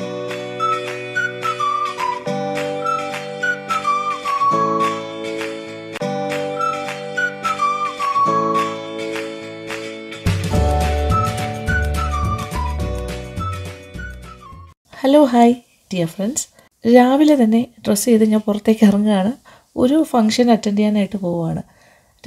Hello hi dear friends രാവിലെ തന്നെ dress ചെയ്ത് ഞാൻ പുറത്തേക്ക് ഇറങ്ങുകയാണ്. ഒരു ഫംഗ്ഷൻ അറ്റൻഡ് ചെയ്യാനായിട്ട് പോവുകയാണ്.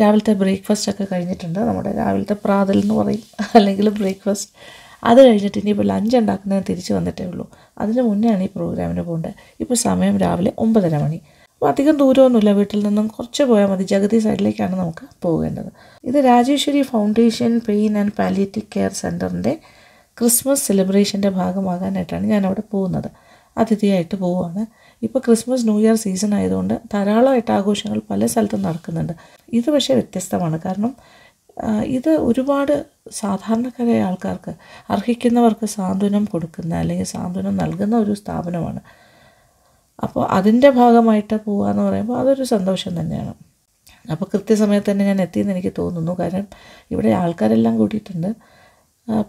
രാവിലത്തെ ബ്രേക്ക്ഫാസ്റ്റ് ഒക്കെ കഴിഞ്ഞിട്ടുണ്ട്. നമ്മുടെ രാവിലത്തെ പ്രാതൽ എന്ന് പറയും. അല്ലെങ്കിൽ ബ്രേക്ക്ഫാസ്റ്റ് അത് കഴിഞ്ഞിട്ട് ഇനിയിപ്പോൾ ലഞ്ച് ഉണ്ടാക്കുന്നതിന് തിരിച്ച് വന്നിട്ടേ ഉള്ളൂ. അതിന് മുന്നെയാണ് ഈ പ്രോഗ്രാമിന് പോകേണ്ടത്. ഇപ്പോൾ സമയം രാവിലെ ഒമ്പതര മണി. അപ്പോൾ അധികം ദൂരമൊന്നുമില്ല. വീട്ടിൽ നിന്നും കുറച്ച് പോയാൽ മതി. ജഗതി സൈഡിലേക്കാണ് നമുക്ക് പോകേണ്ടത്. ഇത് Rajeshwari foundation pain and palliative care സെന്ററിന്റെ ക്രിസ്മസ് സെലിബ്രേഷന്റെ ഭാഗമാകാനായിട്ടാണ് ഞാൻ അവിടെ പോകുന്നത്. അതിഥിയായിട്ട് പോവുകയാണ്. ഇപ്പോൾ ക്രിസ്മസ് ന്യൂ ഇയർ സീസൺ ആയതുകൊണ്ട് ധാരാളമായിട്ട് ആഘോഷങ്ങൾ പല സ്ഥലത്തും നടക്കുന്നുണ്ട്. ഇത് പക്ഷേ വ്യത്യസ്തമാണ്. കാരണം ഇത് ഒരുപാട് സാധാരണക്കാരായ ആൾക്കാർക്ക് അർഹിക്കുന്നവർക്ക് സാന്ത്വനം കൊടുക്കുന്ന അല്ലെങ്കിൽ സാന്ത്വനം നൽകുന്ന ഒരു സ്ഥാപനമാണ്. അപ്പോൾ അതിന്റെ ഭാഗമായിട്ട് പോവുക എന്ന് പറയുമ്പോൾ അതൊരു സന്തോഷം തന്നെയാണ്. അപ്പോൾ കൃത്യസമയത്ത് തന്നെ ഞാൻ എത്തിയെന്ന് എനിക്ക് തോന്നുന്നു. കാരണം ഇവിടെ ആൾക്കാരെല്ലാം കൂടിയിട്ടുണ്ട്.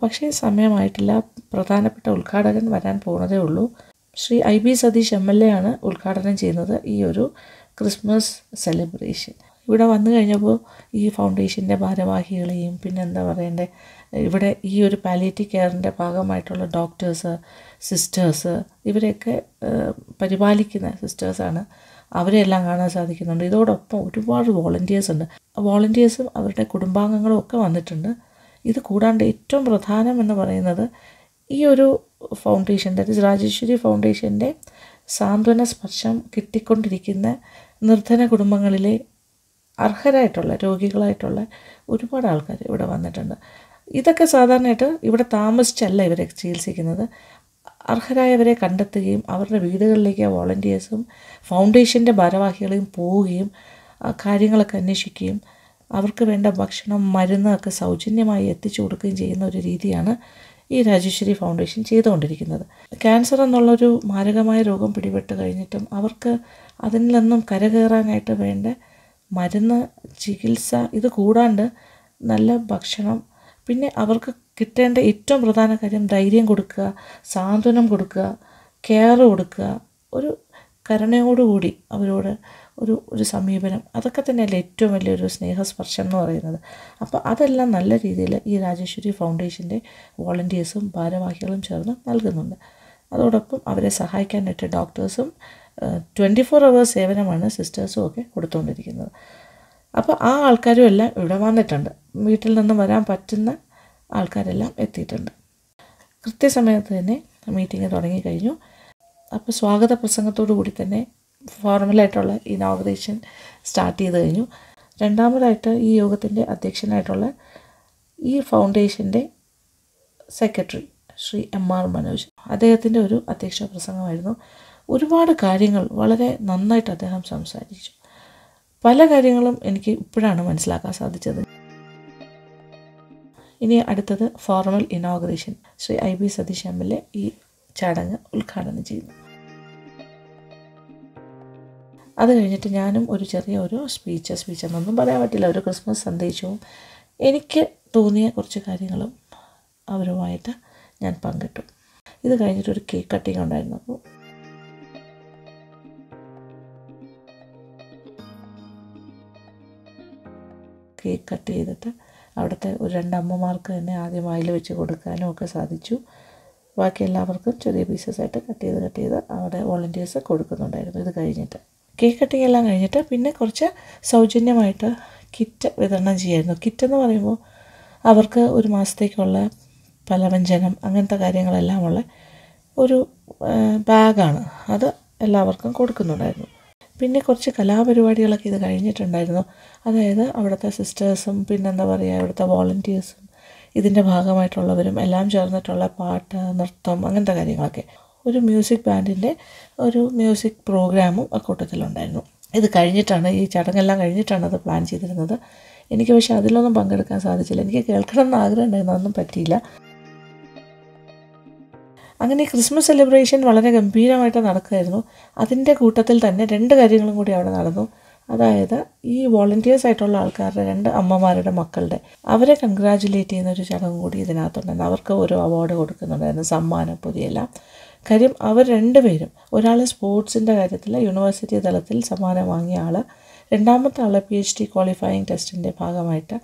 പക്ഷേ സമയമായിട്ടില്ല. പ്രധാനപ്പെട്ട ഉദ്ഘാടകൻ വരാൻ പോകുന്നതേ ഉള്ളൂ. Shri I B Satheesh M L A ആണ് ഉദ്ഘാടനം ചെയ്യുന്നത് ഈ ഒരു ക്രിസ്മസ് സെലിബ്രേഷൻ. ഇവിടെ വന്നു കഴിഞ്ഞപ്പോൾ ഈ ഫൗണ്ടേഷന്റെ ഭാരവാഹികളെയും പിന്നെ എന്താ പറയണ്ടേ ഇവിടെ ഈ ഒരു പാലിയേറ്റീവ് കെയറിന്റെ ഭാഗമായിട്ടുള്ള ഡോക്ടേഴ്സ് സിസ്റ്റേഴ്സ് ഇവരെയൊക്കെ പരിപാലിക്കുന്ന സിസ്റ്റേഴ്സാണ് അവരെല്ലാം കാണാൻ സാധിക്കുന്നുണ്ട്. ഇതോടൊപ്പം ഒരുപാട് വോളണ്ടിയേഴ്സ് ഉണ്ട്. വോളണ്ടിയേഴ്സും അവരുടെ കുടുംബാംഗങ്ങളും ഒക്കെ വന്നിട്ടുണ്ട്. ഇത് കൂടാണ്ട് ഏറ്റവും പ്രധാനം എന്ന് പറയുന്നത് ഈ ഒരു ഫൗണ്ടേഷൻ ദാറ്റ് ഇസ് രാജേശ്വരി ഫൗണ്ടേഷന്റെ സാന്ത്വന സ്പർശം കിട്ടിക്കൊണ്ടിരിക്കുന്ന നിർധന കുടുംബങ്ങളിലെ അർഹരായിട്ടുള്ള രോഗികളായിട്ടുള്ള ഒരുപാട് ആൾക്കാർ ഇവിടെ വന്നിട്ടുണ്ട്. ഇതൊക്കെ സാധാരണയായിട്ട് ഇവിടെ താമസിച്ചല്ല ഇവരെ ചികിത്സിക്കുന്നത്. അർഹരായവരെ കണ്ടെത്തുകയും അവരുടെ വീടുകളിലേക്ക് വോളണ്ടിയേഴ്സും ഫൗണ്ടേഷന്റെ ഭാരവാഹികളെയും പോവുകയും കാര്യങ്ങളൊക്കെ അന്വേഷിക്കുകയും അവർക്ക് വേണ്ട ഭക്ഷണം മരുന്നൊക്കെ സൗജന്യമായി എത്തിച്ചു കൊടുക്കുകയും ചെയ്യുന്ന ഒരു രീതിയാണ് ഈ രാജേശ്വരി ഫൗണ്ടേഷൻ ചെയ്തുകൊണ്ടിരിക്കുന്നത്. ക്യാൻസർ എന്നുള്ളൊരു മാരകമായ രോഗം പിടിപെട്ട് കഴിഞ്ഞിട്ടും അവർക്ക് അതിൽ നിന്നും കരകയറാനായിട്ട് വേണ്ട മരുന്ന് ചികിത്സ ഇത് കൂടാണ്ട് നല്ല ഭക്ഷണം. പിന്നെ അവർക്ക് കിട്ടേണ്ട ഏറ്റവും പ്രധാന കാര്യം ധൈര്യം കൊടുക്കുക സാന്ത്വനം കൊടുക്കുക കെയർ കൊടുക്കുക. ഒരു കരുണയോടുകൂടി അവരോട് ഒരു ഒരു സമീപനം. അതൊക്കെ തന്നെയല്ലേ ഏറ്റവും വലിയൊരു സ്നേഹസ്പർശം എന്ന് പറയുന്നത്. അപ്പോൾ അതെല്ലാം നല്ല രീതിയിൽ ഈ രാജേശ്വരി ഫൗണ്ടേഷന്റെ വോളണ്ടിയേഴ്സും ഭാരവാഹികളും ചേർന്ന് നൽകുന്നുണ്ട്. അതോടൊപ്പം അവരെ സഹായിക്കാനായിട്ട് ഡോക്ടേഴ്സും ട്വന്റി ഫോർ അവേഴ്സ് സേവനമാണ് സിസ്റ്റേഴ്സും ഒക്കെ കൊടുത്തുകൊണ്ടിരിക്കുന്നത് അപ്പോൾ ആ ആൾക്കാരും എല്ലാം ഇവിടെ വന്നിട്ടുണ്ട്. വീട്ടിൽ നിന്ന് വരാൻ പറ്റുന്ന ആൾക്കാരെല്ലാം എത്തിയിട്ടുണ്ട്. കൃത്യസമയത്ത് തന്നെ മീറ്റിംഗ് തുടങ്ങിക്കഴിഞ്ഞു അപ്പോൾ സ്വാഗത പ്രസംഗത്തോടു കൂടി തന്നെ ഫോർമലായിട്ടുള്ള ഇനോഗ്രേഷൻ സ്റ്റാർട്ട് ചെയ്ത് കഴിഞ്ഞു. രണ്ടാമതായിട്ട് ഈ യോഗത്തിന്റെ അധ്യക്ഷനായിട്ടുള്ള ഈ ഫൗണ്ടേഷന്റെ secretary Shri M R Manoj. അദ്ദേഹത്തിന്റെ ഒരു അധ്യക്ഷ പ്രസംഗമായിരുന്നു. ഒരുപാട് കാര്യങ്ങൾ വളരെ നന്നായിട്ട് അദ്ദേഹം സംസാരിച്ചു. പല കാര്യങ്ങളും എനിക്ക് ഇപ്പോഴാണ് മനസ്സിലാക്കാൻ സാധിച്ചത്. ഇനി അടുത്തത് formal inauguration Shri I B Satheesh M L A ഈ ചടങ്ങ് ഉദ്ഘാടനം ചെയ്യുന്നു. അത് കഴിഞ്ഞിട്ട് ഞാനും ഒരു ചെറിയ ഒരു സ്പീച്ച് സ്പീച്ച് എന്നൊന്നും പറയാൻ പറ്റില്ല. ഒരു ക്രിസ്മസ് സന്ദേശവും എനിക്ക് തോന്നിയ കുറച്ച് കാര്യങ്ങളും അവരുമായിട്ട് ഞാൻ പങ്കിട്ടു. ഇത് കഴിഞ്ഞിട്ടൊരു കേക്ക് കട്ടിങ് ഉണ്ടായിരുന്നു. അപ്പോൾ കേക്ക് കട്ട് ചെയ്തിട്ട് അവിടുത്തെ ഒരു രണ്ട് അമ്മമാർക്ക് തന്നെ ആദ്യം വായിൽ വെച്ച് കൊടുക്കാനും ഒക്കെ സാധിച്ചു. ബാക്കി എല്ലാവർക്കും ചെറിയ പീസസ് ആയിട്ട് കട്ട് ചെയ്ത് കട്ട് ചെയ്ത് അവിടെ വോളണ്ടിയേഴ്സ് കൊടുക്കുന്നുണ്ടായിരുന്നു. ഇത് കഴിഞ്ഞിട്ട് കേക്ക് കട്ടിങ് എല്ലാം കഴിഞ്ഞിട്ട് പിന്നെ കുറച്ച് സൗജന്യമായിട്ട് കിറ്റ് വിതരണം ചെയ്യായിരുന്നു. കിറ്റ് എന്ന് പറയുമ്പോൾ അവർക്ക് ഒരു മാസത്തേക്കുള്ള പലവ്യഞ്ജനം അങ്ങനത്തെ കാര്യങ്ങളെല്ലാം ഉള്ള ഒരു ബാഗാണ് അത് എല്ലാവർക്കും കൊടുക്കുന്നുണ്ടായിരുന്നു. പിന്നെ കുറച്ച് കലാപരിപാടികളൊക്കെ ഇത് കഴിഞ്ഞിട്ടുണ്ടായിരുന്നു. അതായത് അവിടുത്തെ സിസ്റ്റേഴ്സും പിന്നെന്താ പറയുക ഇവിടുത്തെ വോളണ്ടിയേഴ്സും ഇതിന്റെ ഭാഗമായിട്ടുള്ളവരും എല്ലാം ചേർന്നിട്ടുള്ള പാട്ട് നൃത്തം അങ്ങനത്തെ കാര്യങ്ങളൊക്കെ. ഒരു മ്യൂസിക് ബാൻഡിന്റെ ഒരു മ്യൂസിക് പ്രോഗ്രാമും അക്കൂട്ടത്തിലുണ്ടായിരുന്നു ഇത് കഴിഞ്ഞിട്ടാണ് ഈ ചടങ്ങെല്ലാം കഴിഞ്ഞിട്ടാണ് അത് പ്ലാൻ ചെയ്തിരുന്നത്. എനിക്ക് പക്ഷേ അതിലൊന്നും പങ്കെടുക്കാൻ സാധിച്ചില്ല. എനിക്ക് കേൾക്കണം എന്ന് ആഗ്രഹം ഉണ്ടായിരുന്നു. അതൊന്നും പറ്റിയില്ല. അങ്ങനെ ഈ ക്രിസ്മസ് സെലിബ്രേഷൻ വളരെ ഗംഭീരമായിട്ട് നടക്കുമായിരുന്നു അതിന്റെ കൂട്ടത്തിൽ തന്നെ രണ്ട് കാര്യങ്ങളും കൂടി അവിടെ നടന്നു. അതായത് ഈ വോളണ്ടിയേഴ്സ് ആയിട്ടുള്ള ആൾക്കാരുടെ രണ്ട് അമ്മമാരുടെ മക്കളുടെ അവരെ കൺഗ്രാജുലേറ്റ് ചെയ്യുന്ന ഒരു ചടങ്ങ് കൂടി ഇതിനകത്തുണ്ടായിരുന്നു അവർക്ക് ഓരോ അവാർഡ് കൊടുക്കുന്നുണ്ടായിരുന്നു സമ്മാനം പൊതിയെല്ലാം. കാര്യം അവർ രണ്ടുപേരും ഒരാൾ സ്പോർട്സിന്റെ കാര്യത്തിൽ യൂണിവേഴ്സിറ്റി തലത്തിൽ സമ്മാനം വാങ്ങിയ ആൾ രണ്ടാമത്തെ ആൾ പി എച്ച് ഡി ക്വാളിഫയിങ് ടെസ്റ്റിന്റെ ഭാഗമായിട്ട്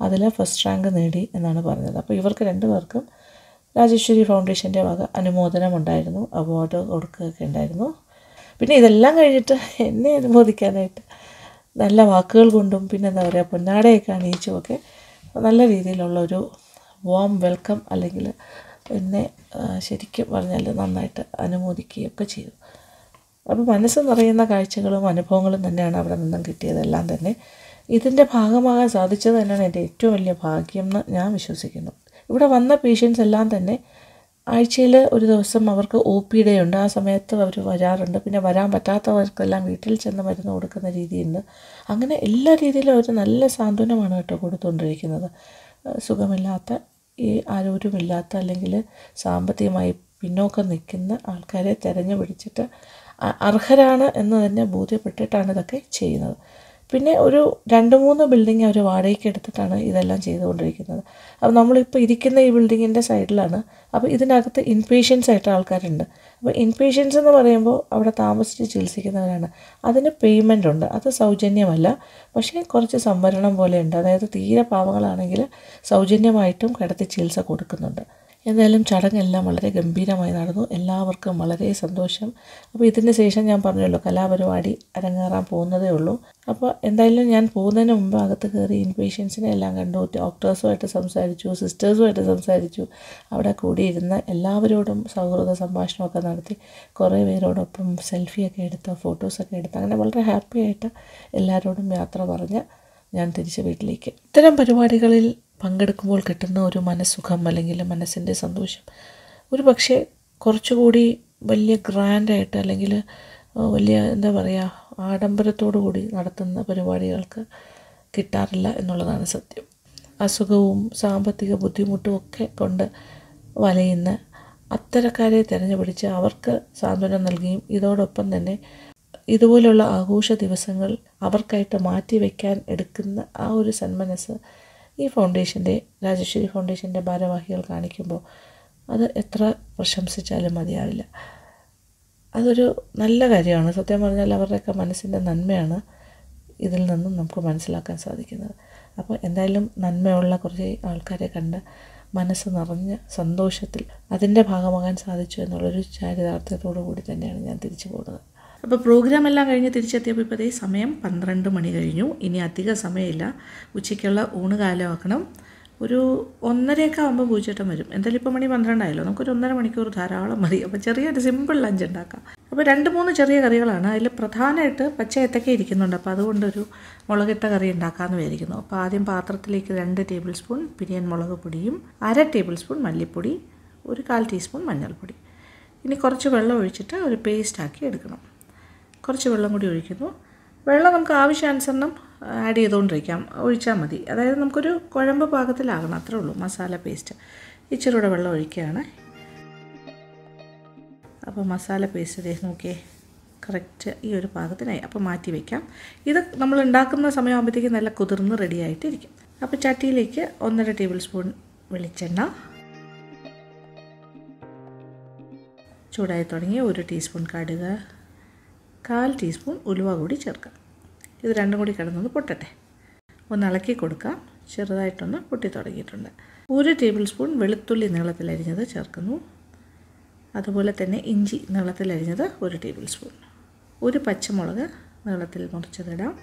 അതിൽ ഫസ്റ്റ് റാങ്ക് നേടി എന്നാണ് പറഞ്ഞത്. അപ്പോൾ ഇവർക്ക് രണ്ടുപേർക്കും രാജേശ്വരി ഫൗണ്ടേഷന്റെ വക അനുമോദനമുണ്ടായിരുന്നു അവാർഡ് കൊടുക്കുകയൊക്കെ ഉണ്ടായിരുന്നു. പിന്നെ ഇതെല്ലാം കഴിഞ്ഞിട്ട് എന്നെ അനുമോദിക്കാനായിട്ട് നല്ല വാക്കുകൾ കൊണ്ടും പിന്നെ എന്താ പറയുക പൊന്നാടയൊക്കെ അണിയിച്ചുമൊക്കെ നല്ല രീതിയിലുള്ള ഒരു വാം വെൽക്കം അല്ലെങ്കിൽ എന്നെ ശരിക്കും പറഞ്ഞാൽ നന്നായിട്ട് അനുമോദിക്കുകയൊക്കെ ചെയ്തു. അപ്പോൾ മനസ്സ് നിറയുന്ന കാഴ്ചകളും അനുഭവങ്ങളും തന്നെയാണ് അവിടെ നിന്നും കിട്ടിയതെല്ലാം തന്നെ ഇതിന്റെ ഭാഗമാകാൻ സാധിച്ചത് തന്നെയാണ് എന്റെ ഏറ്റവും വലിയ ഭാഗ്യം എന്ന് ഞാൻ വിശ്വസിക്കുന്നു. ഇവിടെ വന്ന പേഷ്യൻസ് എല്ലാം തന്നെ ആഴ്ചയിൽ ഒരു ദിവസം അവർക്ക് ഒ പി ഡേ ഉണ്ട്. ആ സമയത്ത് അവർ വരാറുണ്ട്. പിന്നെ വരാൻ പറ്റാത്തവർക്കെല്ലാം വീട്ടിൽ ചെന്ന് മരുന്ന് കൊടുക്കുന്ന രീതിയുണ്ട്. അങ്ങനെ എല്ലാ രീതിയിലും അവർ നല്ല സാന്ത്വനമാണ് കേട്ടോ കൊടുത്തുകൊണ്ടിരിക്കുന്നത്. സുഖമില്ലാത്ത ഈ ആരോഗ്യമില്ലാത്ത അല്ലെങ്കിൽ സാമ്പത്തികമായി പിന്നോക്കം നിൽക്കുന്ന ആൾക്കാരെ തിരഞ്ഞു പിടിച്ചിട്ട് അർഹരാണ് എന്ന് തന്നെ ബോധ്യപ്പെട്ടിട്ടാണ് ഇതൊക്കെ ചെയ്യുന്നത്. പിന്നെ ഒരു രണ്ട് മൂന്ന് ബിൽഡിംഗ് അവർ വാടകയ്ക്ക് എടുത്തിട്ടാണ് ഇതെല്ലാം ചെയ്തുകൊണ്ടിരിക്കുന്നത്. അപ്പോൾ നമ്മളിപ്പോൾ ഇരിക്കുന്ന ഈ ബിൽഡിങ്ങിന്റെ സൈഡിലാണ് അപ്പോൾ ഇതിനകത്ത് ഇൻപേഷ്യൻസ് ആയിട്ട് ആൾക്കാരുണ്ട്. അപ്പോൾ ഇൻപേഷ്യൻസ് എന്ന് പറയുമ്പോൾ അവിടെ താമസിച്ച് ചികിത്സിക്കുന്നവരാണ്. അതിന് പേയ്മെന്റ് ഉണ്ട്. അത് സൗജന്യമല്ല. പക്ഷേ കുറച്ച് സംവരണം പോലെയുണ്ട്. അതായത് തീരെ പാവങ്ങളാണെങ്കിൽ സൗജന്യമായിട്ടും കിടത്തി ചികിത്സ കൊടുക്കുന്നുണ്ട്. എന്തായാലും ചടങ്ങെല്ലാം വളരെ ഗംഭീരമായി നടന്നു. എല്ലാവർക്കും വളരെ സന്തോഷം. അപ്പോൾ ഇതിന് ശേഷം ഞാൻ പറഞ്ഞല്ലോ കലാപരിപാടി അരങ്ങേറാൻ പോകുന്നതേ ഉള്ളൂ. അപ്പോൾ എന്തായാലും ഞാൻ പോകുന്നതിന് മുമ്പ് അകത്ത് കയറി ഇൻപേഷ്യൻസിനെ എല്ലാം കണ്ടു. ഡോക്ടേഴ്സുമായിട്ട് സംസാരിച്ചു സിസ്റ്റേഴ്സുമായിട്ട് സംസാരിച്ചു. അവിടെ കൂടിയിരുന്ന എല്ലാവരോടും സൗഹൃദ സംഭാഷണമൊക്കെ നടത്തി. കുറേ പേരോടൊപ്പം സെൽഫിയൊക്കെ എടുത്ത് ഫോട്ടോസൊക്കെ എടുത്ത് അങ്ങനെ വളരെ ഹാപ്പിയായിട്ട് എല്ലാവരോടും യാത്ര പറഞ്ഞ് ഞാൻ തിരിച്ച് വീട്ടിലേക്ക്. ഇത്തരം പരിപാടികളിൽ പങ്കെടുക്കുമ്പോൾ കിട്ടുന്ന ഒരു മനസ്സുഖം അല്ലെങ്കിൽ മനസ്സിന്റെ സന്തോഷം. ഒരു പക്ഷേ കുറച്ചുകൂടി വലിയ ഗ്രാൻഡായിട്ട് അല്ലെങ്കിൽ വലിയ എന്താ പറയുക ആഡംബരത്തോടു കൂടി നടത്തുന്ന പരിപാടികൾക്ക് കിട്ടാറില്ല എന്നുള്ളതാണ് സത്യം. അസുഖവും സാമ്പത്തിക ബുദ്ധിമുട്ടും ഒക്കെ കൊണ്ട് വലയുന്ന അത്തരക്കാരെ തിരഞ്ഞുപിടിച്ച് അവർക്ക് സാന്ത്വനം നൽകുകയും ഇതോടൊപ്പം തന്നെ ഇതുപോലുള്ള ആഘോഷ ദിവസങ്ങൾ അവർക്കായിട്ട് മാറ്റി വയ്ക്കാൻ എടുക്കുന്ന ആ ഒരു സന്മനസ് ഈ ഫൗണ്ടേഷന്റെ രാജേശ്വരി ഫൗണ്ടേഷന്റെ ഭാരവാഹികൾ കാണിക്കുമ്പോൾ അത് എത്ര പ്രശംസിച്ചാലും മതിയാവില്ല. അതൊരു നല്ല കാര്യമാണ്. സത്യം പറഞ്ഞാൽ അവരുടെയൊക്കെ മനസ്സിന്റെ നന്മയാണ് ഇതിൽ നിന്നും നമുക്ക് മനസ്സിലാക്കാൻ സാധിക്കുന്നത്. അപ്പോൾ എന്തായാലും നന്മയുള്ള കുറച്ച് ആൾക്കാരെ കണ്ട് മനസ്സ് നിറഞ്ഞ സന്തോഷത്തിൽ അതിന്റെ ഭാഗമാകാൻ സാധിച്ചു എന്നുള്ളൊരു ചാരിതാർത്ഥ്യത്തോടു കൂടി തന്നെയാണ് ഞാൻ തിരിച്ചു പോകുന്നത്. അപ്പോൾ പ്രോഗ്രാം എല്ലാം കഴിഞ്ഞ് തിരിച്ചെത്തിയപ്പോൾ ഇപ്പോൾ ഇതേ സമയം പന്ത്രണ്ട് മണി കഴിഞ്ഞു. ഇനി അധിക സമയമില്ല. ഉച്ചയ്ക്കുള്ള ഊണ് കാലമാക്കണം. ഒരു ഒന്നരയൊക്കെ ആകുമ്പോൾ പൂച്ചേട്ടൻ വരും. എന്തായാലും ഇപ്പോൾ മണി പന്ത്രണ്ടായല്ലോ. നമുക്കൊരു ഒന്നര മണിക്കൂർ ധാരാളം മതി. അപ്പോൾ ചെറിയൊരു സിമ്പിൾ ലഞ്ച് ഉണ്ടാക്കാം. അപ്പോൾ രണ്ട് മൂന്ന് ചെറിയ കറികളാണ്. അതിൽ പ്രധാനമായിട്ട് പച്ച ഏത്തക്ക ഇരിക്കുന്നുണ്ട്. അപ്പോൾ അതുകൊണ്ടൊരു മുളകിട്ട കറി ഉണ്ടാക്കാമെന്ന് വിചാരിക്കുന്നു. അപ്പോൾ ആദ്യം പാത്രത്തിലേക്ക് രണ്ട് ടേബിൾ സ്പൂൺ പിരിയൻ മുളക് പൊടിയും അര ടേബിൾ സ്പൂൺ മല്ലിപ്പൊടി ഒരു കാൽ ടീസ്പൂൺ മഞ്ഞൾപ്പൊടി. ഇനി കുറച്ച് വെള്ളം ഒഴിച്ചിട്ട് ഒരു പേസ്റ്റാക്കി എടുക്കണം. കുറച്ച് വെള്ളം കൂടി ഒഴിക്കുന്നു. വെള്ളം നമുക്ക് ആവശ്യാനുസരണം ആഡ് ചെയ്തുകൊണ്ടിരിക്കാം. ഒഴിച്ചാൽ മതി. അതായത് നമുക്കൊരു കുഴമ്പ് പാകത്തിലാകണം അത്രേ ഉള്ളൂ മസാല പേസ്റ്റ് ഇച്ചിരി കൂടെ വെള്ളം ഒഴിക്കുകയാണ്. അപ്പോൾ മസാല പേസ്റ്റ് ദേ നോക്കിയേ കറക്റ്റ് ഈ ഒരു പാകത്തിനായി. അപ്പോൾ മാറ്റി വയ്ക്കാം ഇത് നമ്മൾ ഉണ്ടാക്കുന്ന സമയമാകുമ്പോഴത്തേക്ക് നല്ല കുതിർന്ന് റെഡി ആയിട്ടിരിക്കും. അപ്പോൾ ചട്ടിയിലേക്ക് ഒന്നര ടേബിൾ സ്പൂൺ വെളിച്ചെണ്ണ. ചൂടായി തുടങ്ങി ഒരു ടീസ്പൂൺ കടുക്. കാൽ ടീസ്പൂൺ ഉലുവ കൂടി ചേർക്കാം. ഇത് രണ്ടും കൂടി കിടന്നൊന്ന് പൊട്ടട്ടെ. ഒന്ന് ഇളക്കി കൊടുക്കാം. ചെറുതായിട്ടൊന്ന് പൊട്ടി തുടങ്ങിയിട്ടുണ്ട്. ഒരു ടേബിൾ സ്പൂൺ വെളുത്തുള്ളി നീളത്തിലരിഞ്ഞത് ചേർക്കുന്നു. അതുപോലെ തന്നെ ഇഞ്ചി നീളത്തിലരിഞ്ഞത് ഒരു ടേബിൾ സ്പൂൺ. ഒരു പച്ചമുളക് നീളത്തിൽ മുറിച്ചതിടാം.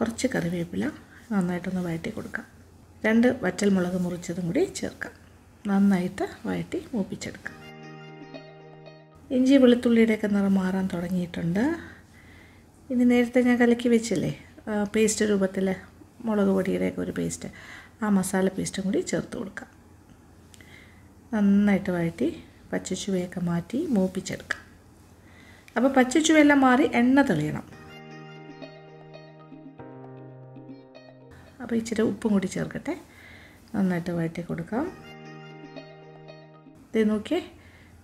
കുറച്ച് കറിവേപ്പില നന്നായിട്ടൊന്ന് വഴറ്റി കൊടുക്കാം. രണ്ട് വറ്റൽമുളക് മുറിച്ചതും കൂടി ചേർക്കാം. നന്നായിട്ട് വഴറ്റി മൂപ്പിച്ചെടുക്കാം. ഇഞ്ചി വെളുത്തുള്ളിയുടെയൊക്കെ നിറം മാറാൻ തുടങ്ങിയിട്ടുണ്ട്. ഇനി നേരത്തെ ഞാൻ കലക്കി വെച്ചില്ലേ? പേസ്റ്റ് രൂപത്തിൽ മുളക് പൊടിയുടെയൊക്കെ ഒരു പേസ്റ്റ്. ആ മസാല പേസ്റ്റും കൂടി ചേർത്ത് കൊടുക്കാം. നന്നായിട്ട് വഴറ്റി പച്ചച്ചുവയൊക്കെ മാറ്റി മൂപ്പിച്ചെടുക്കാം. അപ്പോൾ പച്ചച്ചുവയെല്ലാം മാറി എണ്ണ തെളിയണം. അപ്പോൾ ഇച്ചിരി ഉപ്പും കൂടി ചേർക്കട്ടെ. നന്നായിട്ട് വഴറ്റി കൊടുക്കാം. ഇത് നോക്കിയേ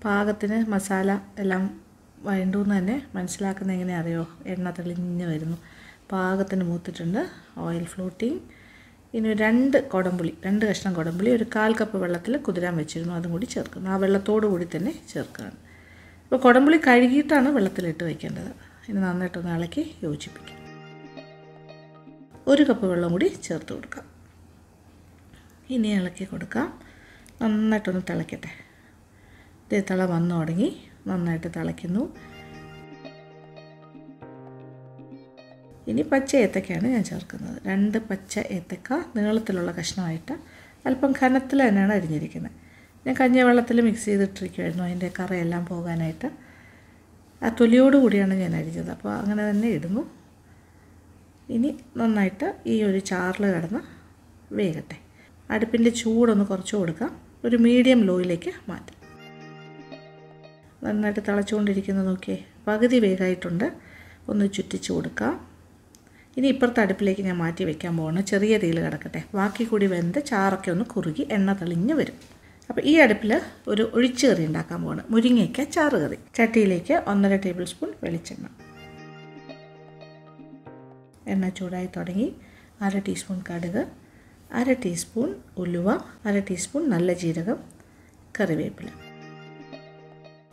പാകത്തിന് മസാല എല്ലാം വഴണ്ടൂന്ന് തന്നെ മനസ്സിലാക്കുന്ന എങ്ങനെ അറിയോ? എണ്ണ തെളിഞ്ഞ് വരുന്നു. പാകത്തിന് മൂത്തിട്ടുണ്ട് ഓയിൽ ഫ്ലോട്ടിങ് ഇനി രണ്ട് കുടംപുളി രണ്ട് കഷ്ണം കുടംപുളി ഒരു കാൽ കപ്പ് വെള്ളത്തിൽ കുതിരാൻ വെച്ചിരുന്നു. അതും കൂടി ചേർക്കുന്നു. ആ വെള്ളത്തോടു കൂടി തന്നെ ചേർക്കുകയാണ്. അപ്പോൾ കുടംപുളി കഴുകിയിട്ടാണ് വെള്ളത്തിലിട്ട് വയ്ക്കേണ്ടത് ഇനി നന്നായിട്ടൊന്ന് ഇളക്കി യോജിപ്പിക്കും. ഒരു കപ്പ് വെള്ളം കൂടി ചേർത്ത് കൊടുക്കാം. ഇനി ഇളക്കി കൊടുക്കാം. നന്നായിട്ടൊന്ന് തിളയ്ക്കട്ടെ തിള വന്നു തുടങ്ങി. നന്നായിട്ട് തിളയ്ക്കുന്നു. ഇനി പച്ച ഏത്തക്കയാണ് ഞാൻ ചേർക്കുന്നത്. രണ്ട് പച്ച ഏത്തക്ക നീളത്തിലുള്ള കഷ്ണമായിട്ട് അല്പം ഖനത്തിൽ തന്നെയാണ് അരിഞ്ഞിരിക്കുന്നത്. ഞാൻ കഞ്ഞിവെള്ളത്തിൽ മിക്സ് ചെയ്തിട്ടിരിക്കുമായിരുന്നു അതിന്റെ കറയെല്ലാം പോകാനായിട്ട്. ആ തൊലിയോട് കൂടിയാണ് ഞാൻ അരിഞ്ഞത്. അപ്പോൾ അങ്ങനെ തന്നെ ഇടുന്നു. ഇനി നന്നായിട്ട് ഈ ഒരു ചാറിൽ കിടന്ന് വേകട്ടെ. അടുപ്പിന്റെ ചൂടൊന്ന് കുറച്ച് കൊടുക്കാം. ഒരു മീഡിയം ലോയിലേക്ക് മാറ്റാം. നന്നായിട്ട് തിളച്ചുകൊണ്ടിരിക്കുന്നത് നോക്കിയേ പകുതി വേഗമായിട്ടുണ്ട്. ഒന്ന് ചുറ്റിച്ച് കൊടുക്കാം. ഇനി ഇപ്പുറത്തെ അടുപ്പിലേക്ക് ഞാൻ മാറ്റി വെക്കാൻ പോകണം ചെറിയ തീയിൽ കിടക്കട്ടെ. ബാക്കി കൂടി വെന്ത് ചാറൊക്കെ ഒന്ന് കുറുകി എണ്ണ തെളിഞ്ഞ് വരും. അപ്പോൾ ഈ അടുപ്പിൽ ഒരു ഒഴിച്ചു കറി ഉണ്ടാക്കാൻ പോകണം മുരിങ്ങയ്ക്ക ചാറ് കറി ചട്ടിയിലേക്ക് ഒന്നര ടേബിൾ സ്പൂൺ വെളിച്ചെണ്ണ. എണ്ണ ചൂടായി തുടങ്ങി. അര ടീസ്പൂൺ കടുക്. അര ടീസ്പൂൺ ഉലുവ. അര ടീസ്പൂൺ നല്ല ജീരകം. കറിവേപ്പില.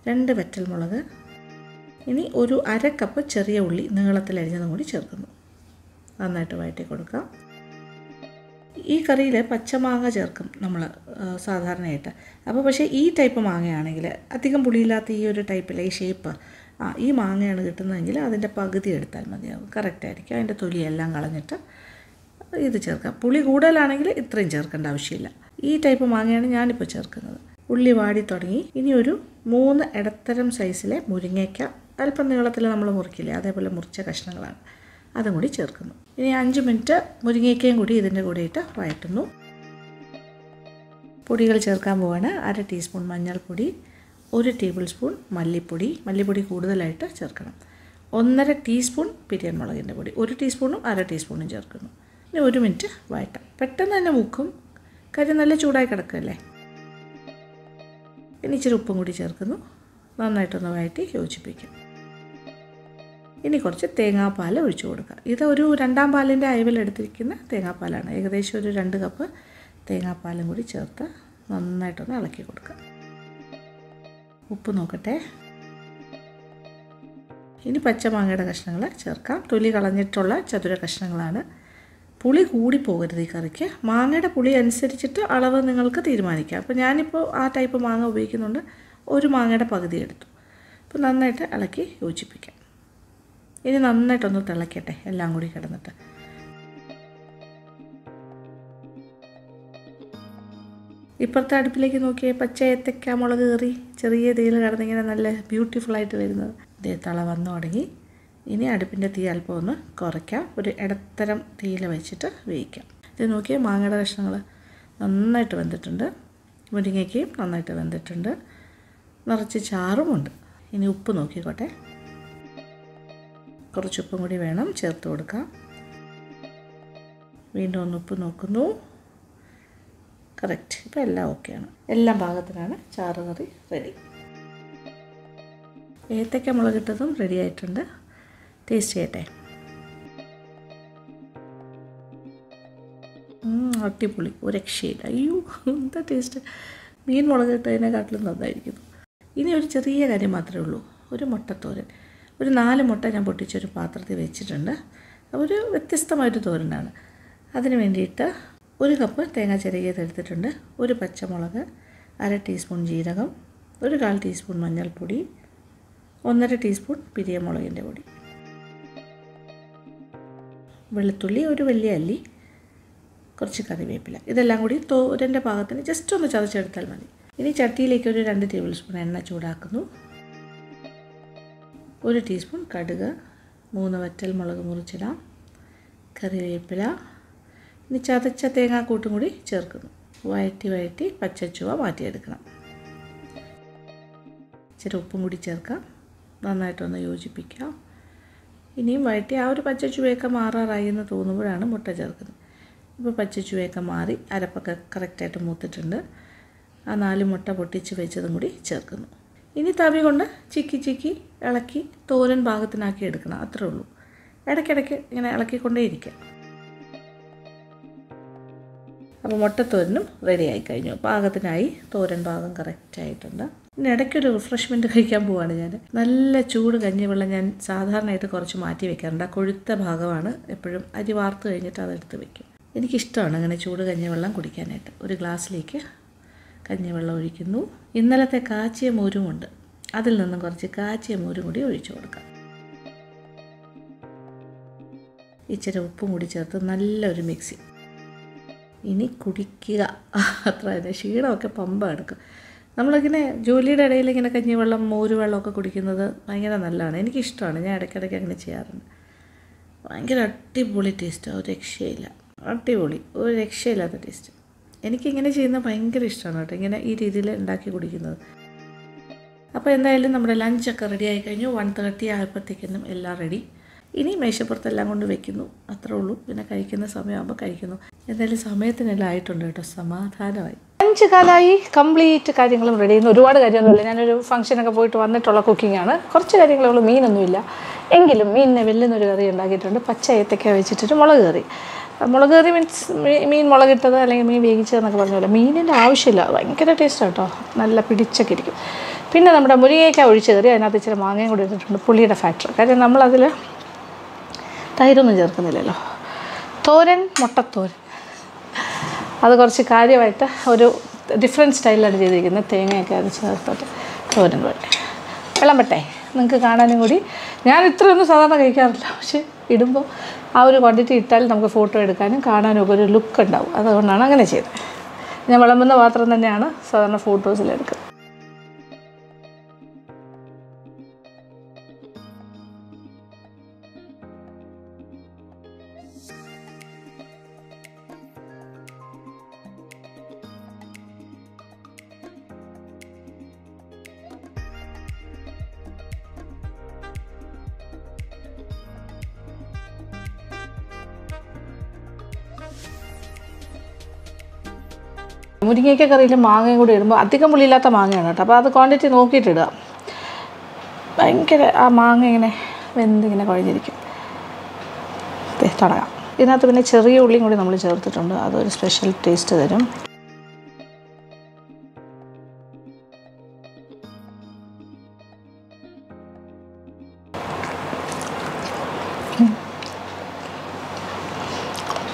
രണ്ട് വറ്റൽമുളക് ഇനി ഒരു അര കപ്പ് ചെറിയ ഉള്ളി നീളത്തിൽ അരിഞ്ഞതും കൂടി ചേർക്കുന്നു. നന്നായിട്ട് വഴറ്റി കൊടുക്കാം. ഈ കറിയിൽ പച്ചമാങ്ങ ചേർക്കും നമ്മൾ സാധാരണയായിട്ട്. അപ്പോൾ പക്ഷേ ഈ ടൈപ്പ് മാങ്ങയാണെങ്കിൽ അധികം പുളിയില്ലാത്ത ഈ ഒരു ടൈപ്പിലെ ഈ ഷേപ്പ് ആ ഈ മാങ്ങയാണ് കിട്ടുന്നതെങ്കിൽ അതിന്റെ പകുതി എടുത്താൽ മതിയാവും. കറക്റ്റായിരിക്കും അതിന്റെ തൊലിയെല്ലാം കളഞ്ഞിട്ട് ഇത് ചേർക്കാം. പുളി കൂടുതലാണെങ്കിൽ ഇത്രയും ചേർക്കേണ്ട ആവശ്യമില്ല. ഈ ടൈപ്പ് മാങ്ങയാണ് ഞാനിപ്പോൾ ചേർക്കുന്നത്. ഉള്ളി വാടി തുടങ്ങി. ഇനി ഒരു മൂന്ന് ഇടത്തരം സൈസിലെ മുരിങ്ങയ്ക്ക അല്പം നീളത്തിൽ നമ്മൾ മുറിക്കില്ലേ അതേപോലെ മുറിച്ച കഷ്ണങ്ങളാണ്. അതും കൂടി ചേർക്കുന്നു. ഇനി അഞ്ച് മിനിറ്റ് മുരിങ്ങയ്ക്കയും കൂടി ഇതിന്റെ കൂടെ ഇട്ട് വഴറ്റുന്നു. പൊടികൾ ചേർക്കാൻ പോവാണ്. അര ടീസ്പൂൺ മഞ്ഞൾപ്പൊടി ഒരു ടേബിൾ സ്പൂൺ മല്ലിപ്പൊടി. മല്ലിപ്പൊടി കൂടുതലായിട്ട് ചേർക്കണം. ഒന്നര ടീസ്പൂൺ പിരിയൻ മുളകിന്റെ പൊടി. ഒരു ടീസ്പൂണും അര ടീസ്പൂണും ചേർക്കുന്നു. ഇനി ഒരു മിനിറ്റ് വഴറ്റാം. പെട്ടെന്ന് തന്നെ മുക്കും. കാര്യം നല്ല ചൂടായി കിടക്കല്ലേ ഇനി ഇച്ചിരി ഉപ്പും കൂടി ചേർക്കുന്നു. നന്നായിട്ടൊന്ന് വഴറ്റി യോജിപ്പിക്കും. ഇനി കുറച്ച് തേങ്ങാപ്പാൽ ഒഴിച്ചു കൊടുക്കുക. ഇത് ഒരു രണ്ടാം പാലിന്റെ അയവിലെടുത്തിരിക്കുന്ന തേങ്ങാപ്പാലാണ്. ഏകദേശം ഒരു രണ്ട് കപ്പ് തേങ്ങാപ്പാലും കൂടി ചേർത്ത് നന്നായിട്ടൊന്ന് ഇളക്കി കൊടുക്കുക. ഉപ്പ് നോക്കട്ടെ. ഇനി പച്ചമാങ്ങയുടെ കഷ്ണങ്ങൾ ചേർക്കാം. തൊലി കളഞ്ഞിട്ടുള്ള ചതുര കഷ്ണങ്ങളാണ് പുളി കൂടി പോകരുത് ഈ കറിക്ക്. മാങ്ങയുടെ പുളി അനുസരിച്ചിട്ട് അളവ് നിങ്ങൾക്ക് തീരുമാനിക്കാം. അപ്പോൾ ഞാനിപ്പോൾ ആ ടൈപ്പ് മാങ്ങ ഉപയോഗിക്കുന്നുണ്ട്. ഒരു മാങ്ങയുടെ പകുതി എടുത്തു. അപ്പോൾ നന്നായിട്ട് ഇളക്കി യോജിപ്പിക്കാം. ഇനി നന്നായിട്ടൊന്ന് തിളയ്ക്കട്ടെ എല്ലാം കൂടി കിടന്നിട്ട്. ഇപ്പുറത്തെ അടുപ്പിലേക്ക് നോക്കിയേ പച്ച ഏത്തക്ക മുളക് കയറി ചെറിയ തീയിൽ കിടന്നിങ്ങനെ നല്ല ബ്യൂട്ടിഫുൾ ആയിട്ട് വരുന്നത്. ഇതേ തള വന്നു തുടങ്ങി. ഇനി അടുപ്പിന്റെ തീ അല്പം ഒന്ന് കുറയ്ക്കാം. ഒരു ഇടത്തരം തീയിൽ വെച്ചിട്ട് വേവിക്കാം. ഇത് നോക്കിയാൽ മാങ്ങയുടെ കഷ്ണങ്ങൾ നന്നായിട്ട് വെന്തിട്ടുണ്ട്. മുരിങ്ങയ്ക്കയും നന്നായിട്ട് വെന്തിട്ടുണ്ട്. നിറച്ച് ചാറുമുണ്ട്. ഇനി ഉപ്പ് നോക്കിക്കോട്ടെ. കുറച്ച് ഉപ്പും കൂടി വേണം ചേർത്ത് കൊടുക്കാം. വീണ്ടും ഒന്ന് ഉപ്പ് നോക്കുന്നു. കറക്റ്റ്. ഇപ്പോൾ എല്ലാം ഓക്കെയാണ്. എല്ലാം പാകത്തിനാണ്. ചാറ് കറി റെഡി. ഏത്തക്ക മുളകിട്ടതും റെഡി ആയിട്ടുണ്ട്. ടേസ്റ്റ് ചെയ്യട്ടെ. അടിപൊളി. ഒരു രക്ഷയില്ല. അയ്യോ എന്താ ടേസ്റ്റ്? മീൻ മുളകിട്ടതിനെക്കാട്ടിലും നന്നായിരിക്കുന്നു. ഇനി ഒരു ചെറിയ കാര്യം മാത്രമേ ഉള്ളൂ. ഒരു മുട്ടത്തോരൻ. ഒരു നാല് മുട്ട ഞാൻ പൊട്ടിച്ചൊരു പാത്രത്തിൽ വെച്ചിട്ടുണ്ട്. ഒരു വ്യത്യസ്തമായൊരു തോരനാണ്. അതിന് വേണ്ടിയിട്ട് ഒരു കപ്പ് തേങ്ങ എടുത്തിട്ടുണ്ട്. ഒരു പച്ചമുളക് അര ടീസ്പൂൺ ജീരകം ഒരു കാൽ ടീസ്പൂൺ മഞ്ഞൾപ്പൊടി ഒന്നര ടീസ്പൂൺ പിരിയമുളകിന്റെ പൊടി. വെളുത്തുള്ളി ഒരു വലിയ അല്ലി കുറച്ച് കറിവേപ്പില. ഇതെല്ലാം കൂടി തോരന്റെ പാകത്തിന് ജസ്റ്റ് ഒന്ന് ചതച്ചെടുത്താൽ മതി. ഇനി ചട്ടിയിലേക്ക് ഒരു രണ്ട് ടേബിൾ സ്പൂൺ എണ്ണ ചൂടാക്കുന്നു. ഒരു ടീസ്പൂൺ കടുക് മൂന്ന് വറ്റൽ മുളക് മുറിച്ചിടാം. കറിവേപ്പില. ഇനി ചതച്ച തേങ്ങാക്കൂട്ടും കൂടി ചേർക്കുന്നു. വഴറ്റി വഴറ്റി പച്ചച്ചുവ മാറ്റിയെടുക്കണം. ഇച്ചിരി ഉപ്പും കൂടി ചേർക്കാം. നന്നായിട്ടൊന്ന് യോജിപ്പിക്കാം. ഇനിയും വഴറ്റി ആ ഒരു പച്ച ചുവയൊക്കെ മാറാറായി എന്ന് തോന്നുമ്പോഴാണ് മുട്ട ചേർക്കുന്നത്. ഇപ്പോൾ പച്ച ചുവയൊക്കെ മാറി അരപ്പൊക്കെ കറക്റ്റായിട്ട് മൂത്തിട്ടുണ്ട്. ആ നാല് മുട്ട പൊട്ടിച്ച് വെച്ചതും കൂടി ചേർക്കുന്നു. ഇനി തവി കൊണ്ട് ചിക്കി ചിക്കി ഇളക്കി തോരൻ ഭാഗത്തിനാക്കി എടുക്കണം. അത്രേ ഉള്ളൂ. ഇടയ്ക്കിടയ്ക്ക് ഇങ്ങനെ ഇളക്കിക്കൊണ്ടേയിരിക്കുക അപ്പോൾ മുട്ടത്തോരനും റെഡിയായി കഴിഞ്ഞു. പാകത്തിനായി തോരൻ പാകം കറക്റ്റ് ഇനി ഇടയ്ക്കൊരു റിഫ്രഷ്മെന്റ് കഴിക്കാൻ പോവാണ് ഞാൻ. നല്ല ചൂട് കഞ്ഞിവെള്ളം ഞാൻ സാധാരണയായിട്ട് കുറച്ച് മാറ്റി വെക്കാറുണ്ട്. ആ കൊഴുത്ത ഭാഗമാണ് എപ്പോഴും അരി വാർത്ത് കഴിഞ്ഞിട്ട് അതെടുത്ത് വെക്കും. എനിക്കിഷ്ടമാണ് അങ്ങനെ ചൂട് കഞ്ഞിവെള്ളം കുടിക്കാനായിട്ട്. ഒരു ഗ്ലാസ്സിലേക്ക് കഞ്ഞിവെള്ളം ഒഴിക്കുന്നു. ഇന്നലത്തെ കാച്ചിയ മോരുമുണ്ട്. അതിൽ നിന്നും കുറച്ച് കാച്ചിയ മോരും കൂടി ഒഴിച്ചു കൊടുക്കാം. ഇച്ചിരി ഉപ്പും കൂടി ചേർത്ത് നല്ലൊരു മിക്സി. ഇനി കുടിക്കുക. അത്ര തന്നെ ക്ഷീണമൊക്കെ പമ്പ എടുക്കും നമ്മളിങ്ങനെ ജോലിയുടെ ഇടയിൽ ഇങ്ങനെ കഞ്ഞിവെള്ളം മോര് വെള്ളമൊക്കെ കുടിക്കുന്നത് ഭയങ്കര നല്ലതാണ്. എനിക്കിഷ്ടമാണ്. ഞാൻ ഇടയ്ക്കിടയ്ക്ക് അങ്ങനെ ചെയ്യാറുണ്ട്. ഭയങ്കര അടിപൊളി ടേസ്റ്റ്. ഒരു രക്ഷയില്ല. അടിപൊളി. ഒരു രക്ഷയില്ലാത്ത ടേസ്റ്റ്. എനിക്കിങ്ങനെ ചെയ്യുന്നത് ഭയങ്കര ഇഷ്ടമാണ് കേട്ടോ. ഇങ്ങനെ ഈ രീതിയിൽ ഉണ്ടാക്കി കുടിക്കുന്നത്. അപ്പോൾ എന്തായാലും നമ്മുടെ ലഞ്ചൊക്കെ റെഡി ആയി കഴിഞ്ഞു. വൺ തേർട്ടി ആയപ്പോഴത്തേക്കൊന്നും എല്ലാം റെഡി ഇനി മേശപ്പുറത്തെല്ലാം കൊണ്ട് വെക്കുന്നു. അത്രേ ഉള്ളൂ. പിന്നെ കഴിക്കുന്ന സമയമാകുമ്പോൾ കഴിക്കുന്നു. എന്തായാലും സമയത്തിനെല്ലാം ആയിട്ടുണ്ട് കേട്ടോ. സമാധാനമായി. അഞ്ച് കാലമായി കംപ്ലീറ്റ് കാര്യങ്ങളും റെഡി ചെയ്യുന്നു ഒരുപാട് കാര്യമൊന്നുമില്ല. ഞാനൊരു ഫംഗ്ഷനൊക്കെ പോയിട്ട് വന്നിട്ടുള്ള കുക്കിംഗ് ആണ്. കുറച്ച് കാര്യങ്ങളേ ഉള്ളൂ മീനൊന്നുമില്ല. എങ്കിലും മീനിനെ വെല്ലുന്നൊരു കറി ഉണ്ടാക്കിയിട്ടുണ്ട്. പച്ച ഏത്തക്ക വെച്ചിട്ടൊരു മുളക് കറി. മുളക് കറി മീൻസ് മീൻ മുളകിട്ടത് അല്ലെങ്കിൽ മീൻ വേവിച്ചതെന്നൊക്കെ പറഞ്ഞ പോലെ മീനിന്റെ ആവശ്യമില്ല. ഭയങ്കര ടേസ്റ്റ് കേട്ടോ നല്ല പിടിച്ചൊക്കെ ഇരിക്കും. പിന്നെ നമ്മുടെ മുരിങ്ങയ്ക്ക ഒഴിച്ച് കറി. അതിനകത്ത് ഇച്ചിരി മാങ്ങയും കൂടി ഇട്ടിട്ടുണ്ട് പുളിയുടെ ഫാക്ടർ കാര്യം നമ്മളതിൽ തൈരൊന്നും ചേർക്കുന്നില്ലല്ലോ. തോരൻ മുട്ടത്തോരൻ. അത് കുറച്ച് കാര്യമായിട്ട് ഒരു ഡിഫറെന്റ് സ്റ്റൈലാണ് ചെയ്തിരിക്കുന്നത്. തേങ്ങയൊക്കെ അത് ചേർത്തിട്ട് തോരൻ പോലെ. വെള്ളം പെട്ടെ നിങ്ങൾക്ക് കാണാനും കൂടി. ഞാൻ ഇത്രയൊന്നും സാധാരണ കഴിക്കാറില്ല. പക്ഷേ ഇടുമ്പോൾ ആ ഒരു ക്വാണ്ടിറ്റി ഇട്ടാൽ നമുക്ക് ഫോട്ടോ എടുക്കാനും കാണാനും ഒക്കെ ഒരു ലുക്ക് ഉണ്ടാവും. അതുകൊണ്ടാണ് അങ്ങനെ ചെയ്തത്. ഞാൻ വിളമ്പുന്ന പാത്രം തന്നെയാണ് സാധാരണ ഫോട്ടോസിലെടുക്കുന്നത് മുരിങ്ങയ്ക്ക കറിയിൽ മാങ്ങയും കൂടി ഇടുമ്പോൾ അധികം പുളിയില്ലാത്ത മാങ്ങയാണ് കേട്ടോ. അപ്പോൾ അത് ക്വാണ്ടിറ്റി നോക്കിയിട്ട് ഇടുക. ഭയങ്കര ആ മാങ്ങ ഇങ്ങനെ വെന്തിങ്ങനെ കുഴഞ്ഞിരിക്കും. തുടങ്ങാം. ഇതിനകത്ത് പിന്നെ ചെറിയ ഉള്ളിയും കൂടി നമ്മൾ ചേർത്തിട്ടുണ്ട്. അതൊരു സ്പെഷ്യൽ ടേസ്റ്റ് തരും.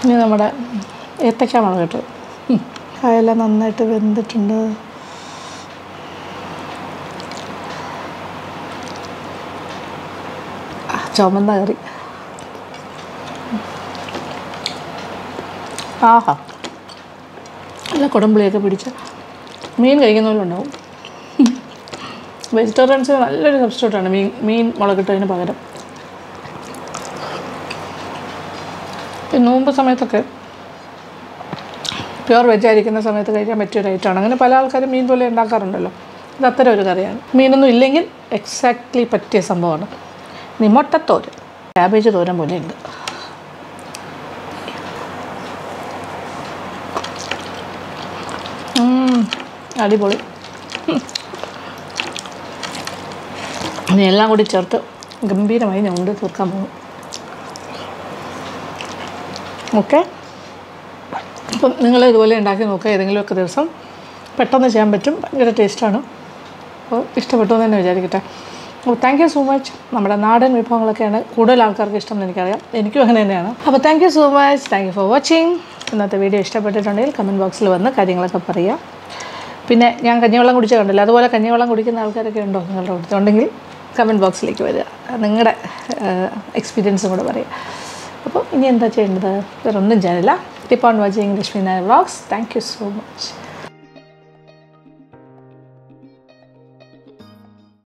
ഇനി നമ്മുടെ ഏത്തക്ക മുളക് കായെല്ലാം നന്നായിട്ട് വെന്തിട്ടുണ്ട്. ചുമന്ന കറി. ആഹാ. നല്ല കുടംപുളിയൊക്കെ പിടിച്ച് മീൻ കഴിക്കുന്നവരുണ്ടാവും വെജിറ്റേറിയൻസിന് നല്ലൊരു സബ്സ്റ്റിറ്റ്യൂട്ടാണ് മീൻ മീൻ മുളകിട്ടതിന് പകരം. നോമ്പ് സമയത്തൊക്കെ പ്യുവർ വെജ് ആയിരിക്കുന്ന സമയത്ത് കഴിക്കാൻ പറ്റിയൊരു ഐറ്റമാണ് അങ്ങനെ പല ആൾക്കാരും മീൻ പോലെ ഉണ്ടാക്കാറുണ്ടല്ലോ. ഇത് അത്തരം ഒരു കറിയാണ്. മീനൊന്നും ഇല്ലെങ്കിൽ എക്സാക്ട്ലി പറ്റിയ സംഭവമാണ്. ഇനി മുട്ടത്തോരൻ. ക്യാബേജ് തോരൻ പോലെ ഉണ്ട്. അടിപൊളി. ഇനി എല്ലാം കൂടി ചേർത്ത് ഗംഭീരമായി ഞാൻ ഉണ്ട് തീർക്കാൻ പോകും ഓക്കെ അപ്പം നിങ്ങൾ ഇതുപോലെ ഉണ്ടാക്കി നോക്കുക. ഏതെങ്കിലുമൊക്കെ ദിവസം പെട്ടെന്ന് ചെയ്യാൻ പറ്റും. ഭയങ്കര ടേസ്റ്റാണ്. അപ്പോൾ ഇഷ്ടപ്പെട്ടു എന്ന് തന്നെ വിചാരിക്കട്ടെ. അപ്പോൾ താങ്ക് യു സോ മച്ച് നമ്മുടെ നാടൻ വിഭവങ്ങളൊക്കെയാണ് കൂടുതൽ ആൾക്കാർക്ക് ഇഷ്ടം എന്ന് എനിക്കറിയാം. എനിക്കും അങ്ങനെ തന്നെയാണ്. അപ്പോൾ thank you so much thank you for watching ഇന്നത്തെ വീഡിയോ ഇഷ്ടപ്പെട്ടിട്ടുണ്ടെങ്കിൽ കമന്റ് ബോക്സിൽ വന്ന് കാര്യങ്ങളൊക്കെ പറയുക. പിന്നെ ഞാൻ കഞ്ഞിവെള്ളം കുടിച്ച കണ്ടില്ല? അതുപോലെ കഞ്ഞിവെള്ളം കുടിക്കുന്ന ആൾക്കാരൊക്കെ ഉണ്ടോ നിങ്ങളുടെ അടുത്ത്? ഉണ്ടെങ്കിൽ കമന്റ് ബോക്സിലേക്ക് വരിക. നിങ്ങളുടെ എക്സ്പീരിയൻസും കൂടെ പറയുക. അപ്പോൾ ഇനി എന്താ ചെയ്യേണ്ടത്? വേറെ ഒന്നും ചെയ്യാനില്ല. Keep on watching Rashmi Vlogs. Thank you so much.